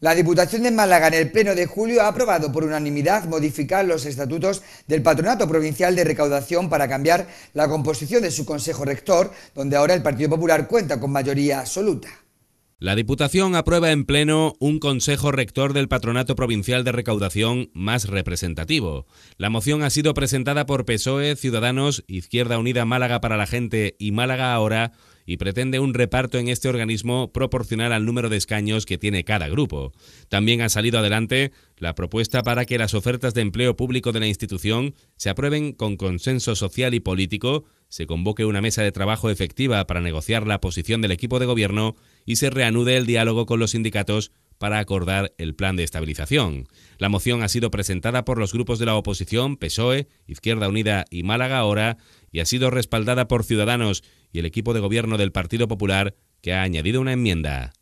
La Diputación de Málaga en el Pleno de julio ha aprobado por unanimidad modificar los estatutos del Patronato Provincial de Recaudación para cambiar la composición de su Consejo Rector, donde ahora el Partido Popular cuenta con mayoría absoluta. La Diputación aprueba en pleno un Consejo Rector del Patronato Provincial de Recaudación más representativo. La moción ha sido presentada por PSOE, Ciudadanos, Izquierda Unida Málaga para la Gente y Málaga Ahora y pretende un reparto en este organismo proporcional al número de escaños que tiene cada grupo. También ha salido adelante la propuesta para que las ofertas de empleo público de la institución se aprueben con consenso social y político, se convoque una mesa de trabajo efectiva para negociar la posición del equipo de gobierno y se reanude el diálogo con los sindicatos para acordar el plan de estabilización. La moción ha sido presentada por los grupos de la oposición, PSOE, Izquierda Unida y Málaga Ahora, y ha sido respaldada por Ciudadanos y el equipo de gobierno del Partido Popular, que ha añadido una enmienda.